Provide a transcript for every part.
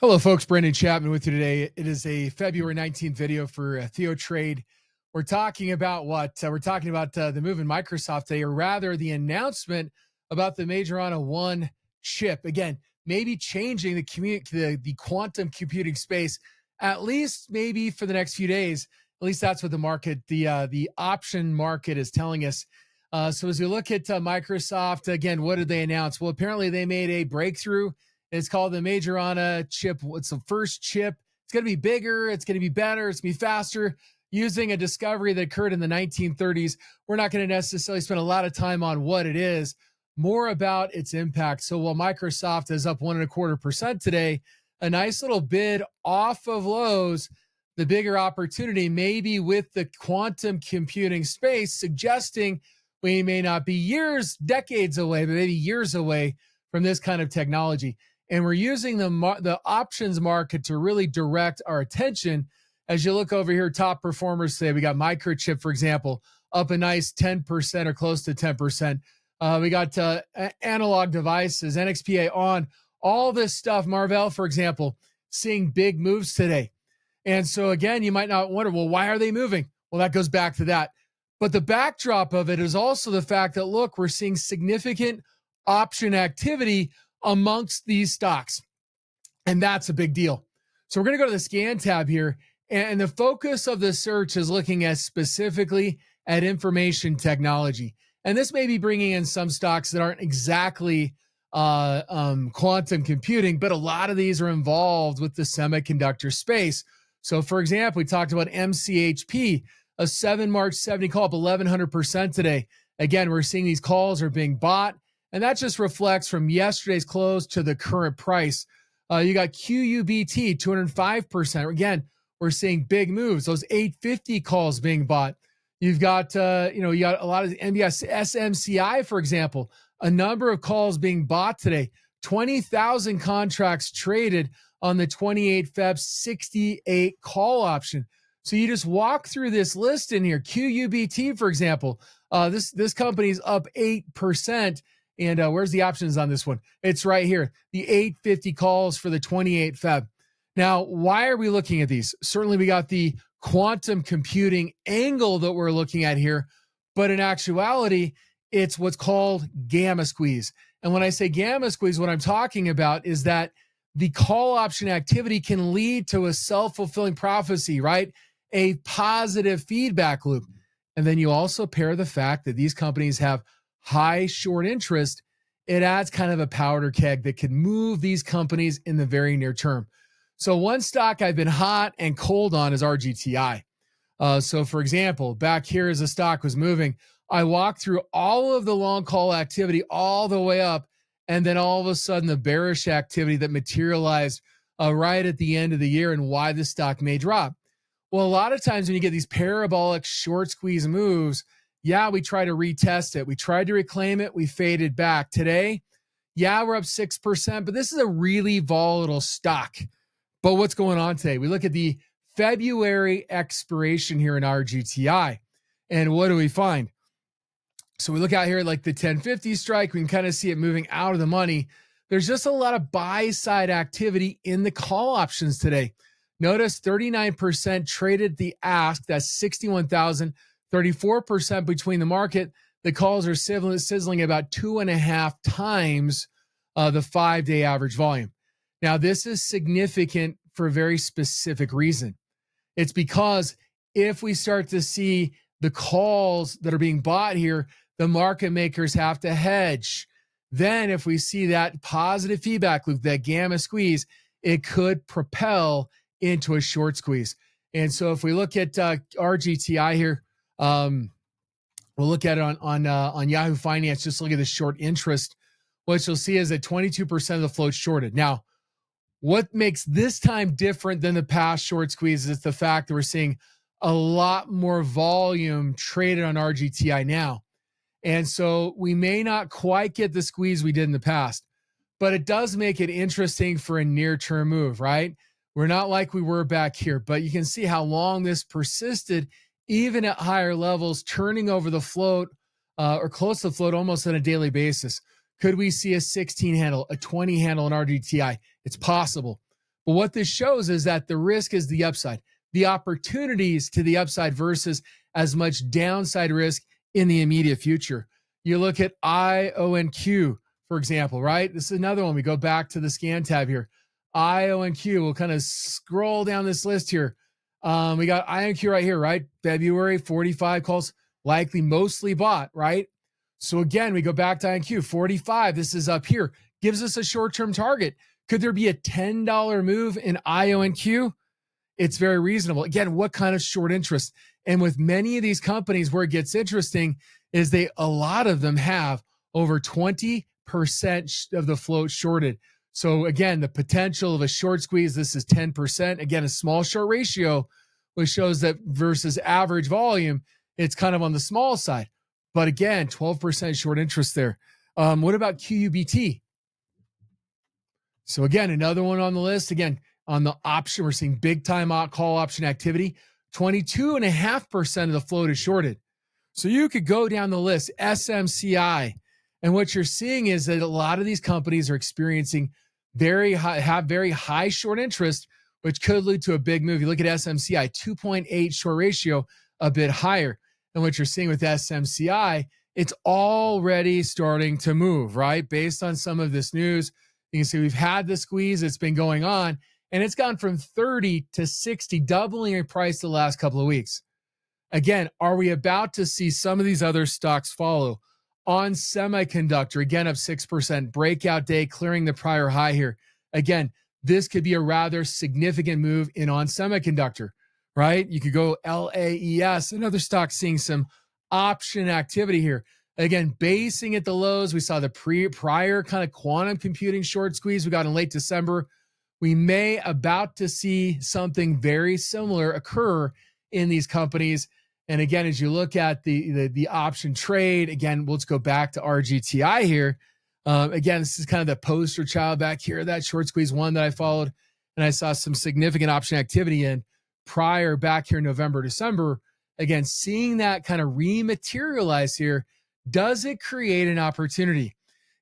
Hello, folks. Brandon Chapman with you today. It is a February 19th video for uh, Theo Trade. We're talking about what? Uh, we're talking about uh, the move in Microsoft today, or rather the announcement about the Majorana 1 chip. Again, maybe changing the, commu- the, the quantum computing space, at least maybe for the next few days. At least that's what the market, the, uh, the option market is telling us. Uh, so as we look at uh, Microsoft, again, what did they announce? Well, apparently they made a breakthrough – it's called the Majorana chip. It's the first chip. It's going to be bigger. It's going to be better. It's going to be faster using a discovery that occurred in the 1930s. We're not going to necessarily spend a lot of time on what it is, more about its impact. So while Microsoft is up one and a quarter percent today, a nice little bid off of lows. The bigger opportunity, maybe with the quantum computing space, suggesting we may not be years, decades away, but maybe years away from this kind of technology and we're using the the options market to really direct our attention. As you look over here, top performers today, we got microchip, for example, up a nice 10% or close to 10%. Uh, we got uh, analog devices, NXPA on, all this stuff. Marvell, for example, seeing big moves today. And so, again, you might not wonder, well, why are they moving? Well, that goes back to that. But the backdrop of it is also the fact that, look, we're seeing significant option activity amongst these stocks. And that's a big deal. So we're going to go to the scan tab here. And the focus of the search is looking at specifically at information technology. And this may be bringing in some stocks that aren't exactly uh, um, quantum computing, but a lot of these are involved with the semiconductor space. So, for example, we talked about MCHP, a 7 March 70 call up 1100% today. Again, we're seeing these calls are being bought and that just reflects from yesterday's close to the current price. Uh, you got QUBT, 205%. Again, we're seeing big moves. Those 850 calls being bought. You've got, uh, you know, you got a lot of NBS SMCI, for example, a number of calls being bought today. 20,000 contracts traded on the 28 Feb 68 call option. So you just walk through this list in here. QUBT, for example, uh, this this company's up eight percent and uh, where's the options on this one? It's right here. The 850 calls for the 28 Feb. Now, why are we looking at these? Certainly, we got the quantum computing angle that we're looking at here, but in actuality, it's what's called gamma squeeze. And when I say gamma squeeze, what I'm talking about is that the call option activity can lead to a self fulfilling prophecy, right? A positive feedback loop. And then you also pair the fact that these companies have high short interest, it adds kind of a powder keg that could move these companies in the very near term. So, one stock I've been hot and cold on is RGTI. Uh, so, for example, back here as the stock was moving, I walked through all of the long call activity all the way up. And then all of a sudden, the bearish activity that materialized uh, right at the end of the year and why the stock may drop. Well, a lot of times when you get these parabolic short squeeze moves, yeah, we try to retest it. We tried to reclaim it. We faded back. Today, yeah, we're up 6%, but this is a really volatile stock. But what's going on today? We look at the February expiration here in RGTI. And what do we find? So we look out here like the 1050 strike. We can kind of see it moving out of the money. There's just a lot of buy side activity in the call options today. Notice 39% traded the ask. That's 61,000. 34% between the market. The calls are sizzling about two and a half times uh, the five day average volume. Now, this is significant for a very specific reason. It's because if we start to see the calls that are being bought here, the market makers have to hedge. Then, if we see that positive feedback loop, that gamma squeeze, it could propel into a short squeeze. And so, if we look at uh, RGTI here, um, we'll look at it on on uh, on Yahoo Finance. Just look at the short interest. What you'll see is that 22% of the float shorted. Now, what makes this time different than the past short squeezes is the fact that we're seeing a lot more volume traded on RGTI now. And so we may not quite get the squeeze we did in the past, but it does make it interesting for a near term move, right? We're not like we were back here, but you can see how long this persisted even at higher levels, turning over the float uh, or close to the float almost on a daily basis. Could we see a 16 handle, a 20 handle in RGTI? It's possible. But what this shows is that the risk is the upside, the opportunities to the upside versus as much downside risk in the immediate future. You look at IONQ, for example, right? This is another one. We go back to the scan tab here. IONQ. We'll kind of scroll down this list here. Um, we got IONQ right here, right? February 45 calls likely mostly bought, right? So again, we go back to IONQ 45. This is up here. Gives us a short term target. Could there be a $10 move in IONQ? It's very reasonable. Again, what kind of short interest? And with many of these companies, where it gets interesting is they, a lot of them have over 20% of the float shorted. So again, the potential of a short squeeze, this is 10%. Again, a small short ratio, which shows that versus average volume, it's kind of on the small side. But again, 12% short interest there. Um, what about QUBT? So again, another one on the list. Again, on the option, we're seeing big time call option activity. 22.5% of the float is shorted. So you could go down the list, SMCI. And what you're seeing is that a lot of these companies are experiencing very high, have very high short interest, which could lead to a big move. You look at SMCI, 2.8 short ratio, a bit higher. than what you're seeing with SMCI, it's already starting to move, right? Based on some of this news, you can see we've had the squeeze, it's been going on, and it's gone from 30 to 60, doubling in price the last couple of weeks. Again, are we about to see some of these other stocks follow? On semiconductor, again up 6%, breakout day, clearing the prior high here. Again, this could be a rather significant move in on semiconductor, right? You could go LAES, another stock seeing some option activity here. Again, basing at the lows, we saw the pre prior kind of quantum computing short squeeze we got in late December. We may about to see something very similar occur in these companies and again, as you look at the the, the option trade, again, let's go back to RGTI here. Um, again, this is kind of the poster child back here, that short squeeze one that I followed, and I saw some significant option activity in prior back here in November, December. Again, seeing that kind of rematerialize here, does it create an opportunity?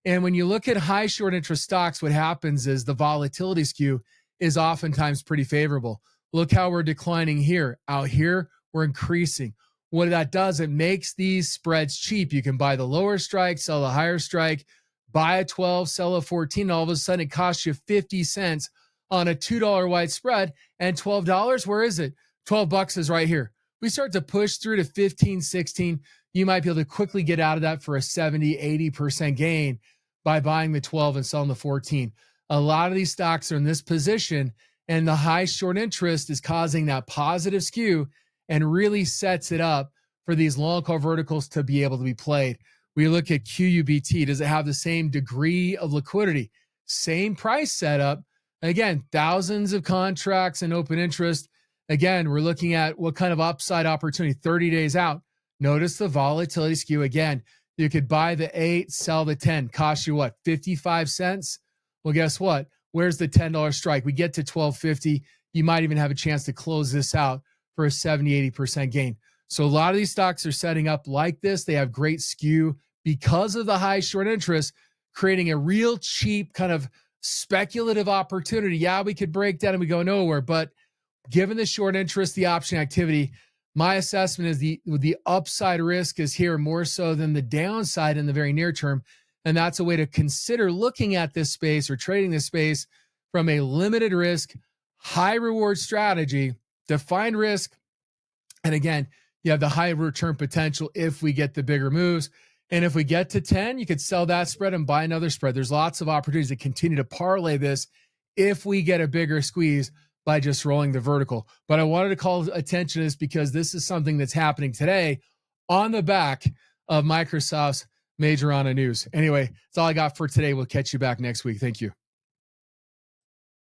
And when you look at high short interest stocks, what happens is the volatility skew is oftentimes pretty favorable. Look how we're declining here. Out here, we're increasing. What that does, it makes these spreads cheap. You can buy the lower strike, sell the higher strike, buy a 12, sell a 14. All of a sudden, it costs you 50 cents on a $2 wide spread. And $12, where is it? 12 bucks is right here. We start to push through to 15, 16. You might be able to quickly get out of that for a 70, 80% gain by buying the 12 and selling the 14. A lot of these stocks are in this position, and the high short interest is causing that positive skew and really sets it up for these long call verticals to be able to be played. We look at QUBT. Does it have the same degree of liquidity? Same price setup. Again, thousands of contracts and open interest. Again, we're looking at what kind of upside opportunity 30 days out. Notice the volatility skew again. You could buy the eight, sell the 10, cost you what, 55 cents? Well, guess what? Where's the $10 strike? We get to 1250. You might even have a chance to close this out for a 70, 80% gain. So a lot of these stocks are setting up like this. They have great skew because of the high short interest, creating a real cheap kind of speculative opportunity. Yeah, we could break down and we go nowhere, but given the short interest, the option activity, my assessment is the the upside risk is here more so than the downside in the very near term. And that's a way to consider looking at this space or trading this space from a limited risk, high reward strategy defined risk. And again, you have the high return potential if we get the bigger moves. And if we get to 10, you could sell that spread and buy another spread. There's lots of opportunities to continue to parlay this if we get a bigger squeeze by just rolling the vertical. But I wanted to call attention to this because this is something that's happening today on the back of Microsoft's major Majorana news. Anyway, that's all I got for today. We'll catch you back next week. Thank you.